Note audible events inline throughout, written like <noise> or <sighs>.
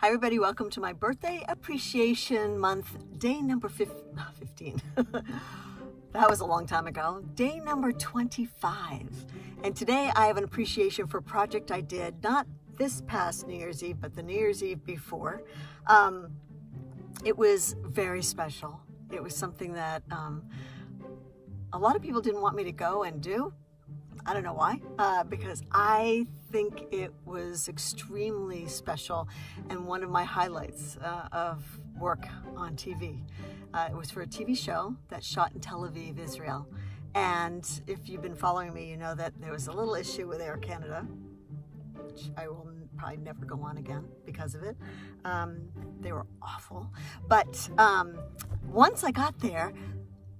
Hi, everybody. Welcome to my birthday appreciation month, day number 15. <laughs> that was a long time ago. Day number 25. And today I have an appreciation for a project I did, not this past New Year's Eve, but the New Year's Eve before. Um, it was very special. It was something that um, a lot of people didn't want me to go and do. I don't know why, uh, because I think it was extremely special and one of my highlights uh, of work on TV. Uh, it was for a TV show that shot in Tel Aviv, Israel. And if you've been following me, you know that there was a little issue with Air Canada, which I will probably never go on again because of it. Um, they were awful. But um, once I got there,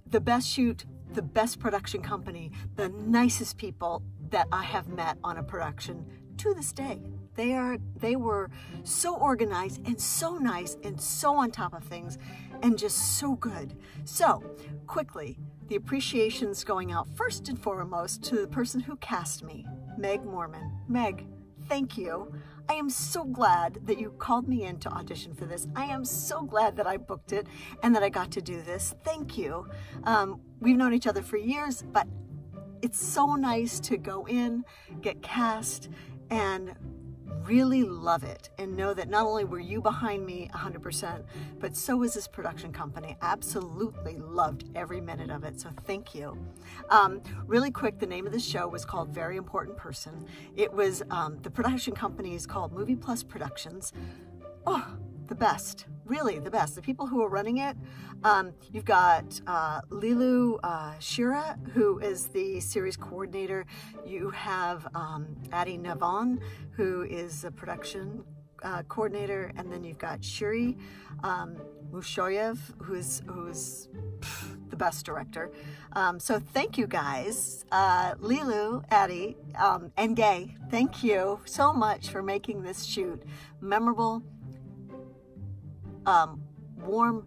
the best shoot, the best production company, the nicest people that I have met on a production to this day. They are they were so organized and so nice and so on top of things and just so good. So, quickly, the appreciations going out first and foremost to the person who cast me, Meg Morman. Meg, thank you. I am so glad that you called me in to audition for this. I am so glad that I booked it and that I got to do this. Thank you. Um, we've known each other for years, but it's so nice to go in, get cast, and really love it and know that not only were you behind me 100%, but so is this production company. Absolutely loved every minute of it, so thank you. Um, really quick, the name of the show was called Very Important Person. It was, um, the production company is called Movie Plus Productions. Oh, the best, really the best. The people who are running it, um, you've got uh, LeeLu uh, Shira, who is the series coordinator. You have um, Navon, who is the production uh, coordinator, and then you've got Shirli um, Mushoyef, who's who's the best director. Um, so thank you guys, uh, LeeLu, Adi, um, and Gay. Thank you so much for making this shoot memorable, um, warm,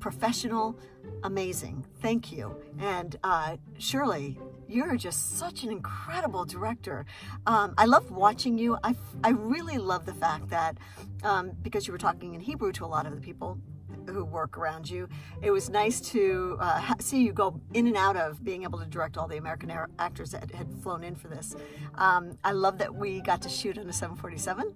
professional, amazing. Thank you. And uh, Shirli, you're just such an incredible director. Um, I love watching you. I, I really love the fact that um, because you were talking in Hebrew to a lot of the people who work around you, it was nice to uh, see you go in and out of being able to direct all the American actors that had flown in for this. Um, I love that we got to shoot on a 747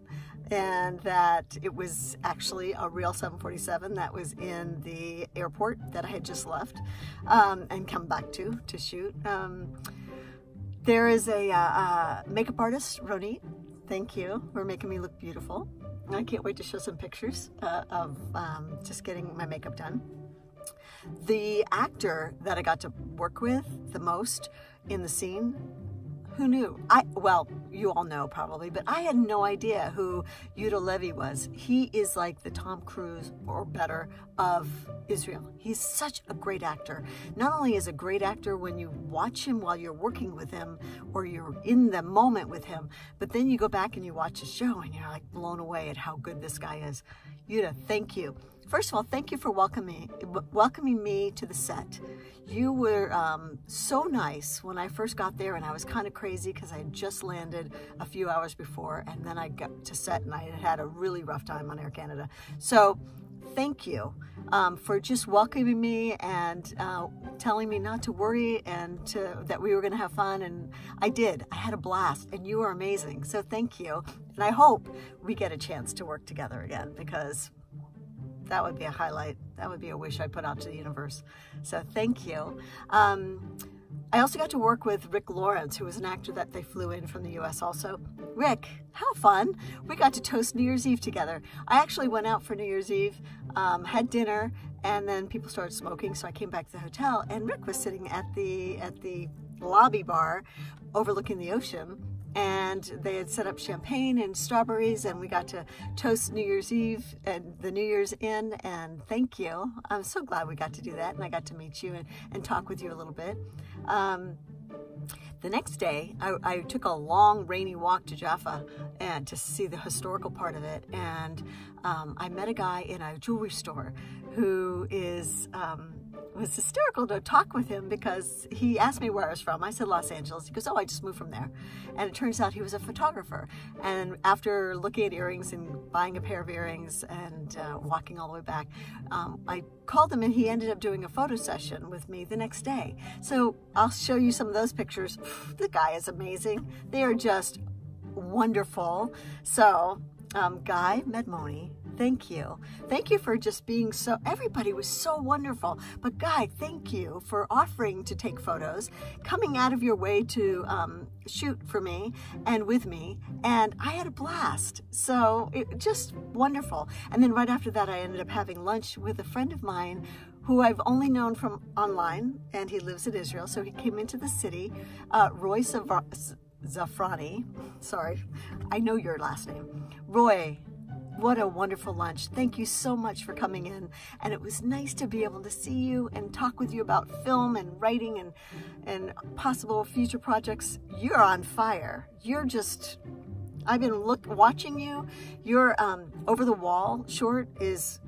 and that it was actually a real 747 that was in the airport that I had just left um, and come back to to shoot. Um, there is a uh, uh, makeup artist, Ronit. Thank you for making me look beautiful. I can't wait to show some pictures uh, of um, just getting my makeup done. The actor that I got to work with the most in the scene who knew? I well, you all know probably, but I had no idea who Yehuda Levi was. He is like the Tom Cruise or better of Israel. He's such a great actor. Not only is a great actor when you watch him while you're working with him or you're in the moment with him, but then you go back and you watch his show and you're like blown away at how good this guy is. Yehuda, thank you. First of all, thank you for welcoming welcoming me to the set. You were um, so nice when I first got there, and I was kind of crazy because I had just landed a few hours before, and then I got to set, and I had had a really rough time on Air Canada. So, thank you um, for just welcoming me and uh, telling me not to worry and to, that we were going to have fun. And I did. I had a blast, and you were amazing. So, thank you. And I hope we get a chance to work together again because that would be a highlight. That would be a wish I put out to the universe. So thank you. Um, I also got to work with Rick Lawrence, who was an actor that they flew in from the US also. Rick, how fun. We got to toast New Year's Eve together. I actually went out for New Year's Eve, um, had dinner, and then people started smoking, so I came back to the hotel, and Rick was sitting at the, at the lobby bar overlooking the ocean and they had set up champagne and strawberries and we got to toast New Year's Eve and the New Year's Inn and thank you. I'm so glad we got to do that and I got to meet you and, and talk with you a little bit. Um, the next day, I, I, took a long rainy walk to Jaffa and to see the historical part of it. And um, I met a guy in a jewelry store who is um, was hysterical to talk with him because he asked me where I was from. I said Los Angeles. He goes, Oh, I just moved from there. And it turns out he was a photographer. And after looking at earrings and buying a pair of earrings and uh, walking all the way back, um, I called him and he ended up doing a photo session with me the next day. So I'll show you some of those pictures. <sighs> The guy is amazing. They are just wonderful. So, um, Guy Madmoni, thank you. Thank you for just being so, everybody was so wonderful. But Guy, thank you for offering to take photos, coming out of your way to um, shoot for me and with me. And I had a blast. So it just wonderful. And then right after that, I ended up having lunch with a friend of mine who I've only known from online, and he lives in Israel. So he came into the city, uh, Roy Zafrani. Sorry, I know your last name. Roy, what a wonderful lunch. Thank you so much for coming in. And it was nice to be able to see you and talk with you about film and writing and, and possible future projects. You're on fire. You're just, I've been look, watching you. Your um, Over the Wall short is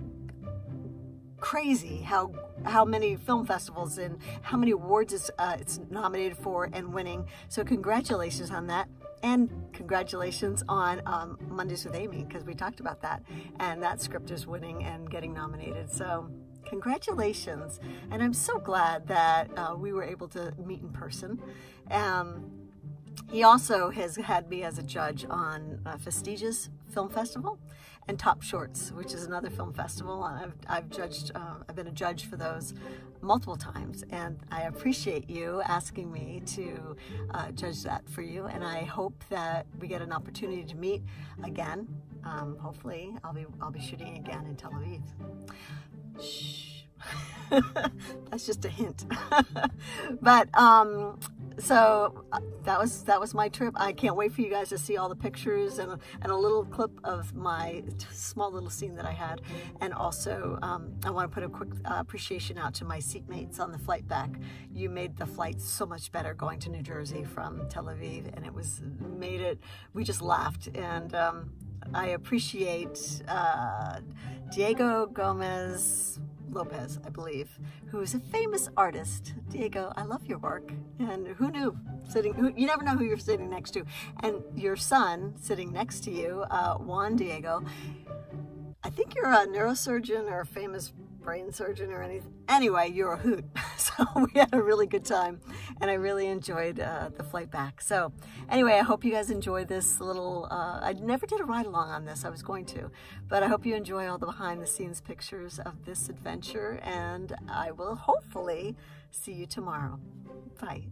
crazy how how many film festivals and how many awards it's, uh, it's nominated for and winning. So congratulations on that. And congratulations on um, Mondays with Amy, because we talked about that. And that script is winning and getting nominated. So congratulations. And I'm so glad that uh, we were able to meet in person. Um, he also has had me as a judge on uh, Festiges Film Festival and Top Shorts, which is another film festival. I've, I've judged, uh, I've been a judge for those multiple times, and I appreciate you asking me to uh, judge that for you. And I hope that we get an opportunity to meet again. Um, hopefully, I'll be I'll be shooting again in Tel Aviv. Shh. <laughs> That's just a hint. <laughs> but um, so uh, that was that was my trip. I can't wait for you guys to see all the pictures and, and a little clip of my small little scene that I had. And also, um, I want to put a quick uh, appreciation out to my seatmates on the flight back. You made the flight so much better going to New Jersey from Tel Aviv, and it was made it. We just laughed and. Um, I appreciate uh, Diego Gomez Lopez, I believe, who is a famous artist. Diego, I love your work. And who knew? Sitting, who, you never know who you're sitting next to. And your son sitting next to you, uh, Juan Diego, I think you're a neurosurgeon or a famous brain surgeon or anything. Anyway, you're a hoot. <laughs> So we had a really good time and I really enjoyed uh, the flight back. So anyway, I hope you guys enjoy this little, uh, I never did a ride along on this. I was going to, but I hope you enjoy all the behind the scenes pictures of this adventure and I will hopefully see you tomorrow. Bye.